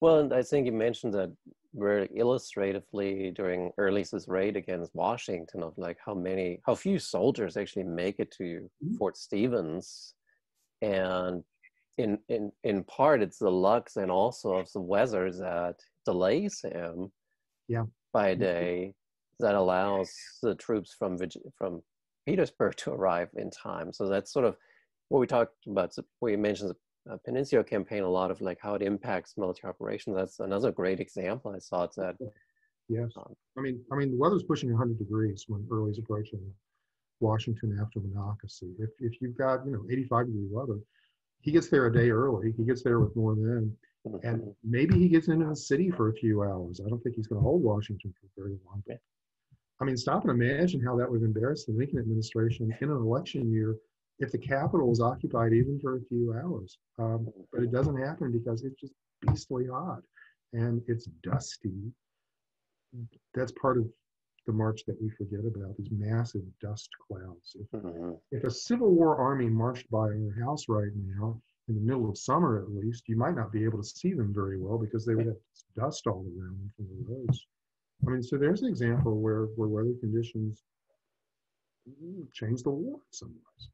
Well, and I think you mentioned that very illustratively during Early's raid against Washington of like how many, how few soldiers actually make it to Mhm. Fort Stevens, and in in in part it's the lucks and also of the weather that delays him Yeah. by a day that allows the troops from from Petersburg to arrive in time. So that's sort of what we talked about. So we mentioned the uh, Peninsula campaign a lot of like how it impacts military operations. That's another great example. I saw it that Yes. Um, I mean, I mean, the weather's pushing 100 degrees when Early's approaching Washington after Monocacy. If, if you've got, you know, 85 degree weather, he gets there a day early. He gets there with more men. And mhm. maybe he gets into the city for a few hours. I don't think he's going to hold Washington for very long. But, I mean, stop and imagine how that would embarrass the Lincoln administration in an election year if the Capitol was occupied even for a few hours. Um, but it doesn't happen because it's just beastly hot and it's dusty. That's part of the march that we forget about these massive dust clouds. If, Mhm. if a Civil War army marched by our house right now, in the middle of summer at least, you might not be able to see them very well because they would have dust all around them from the roads. I mean, so there's an example where, where weather conditions change the war in some ways.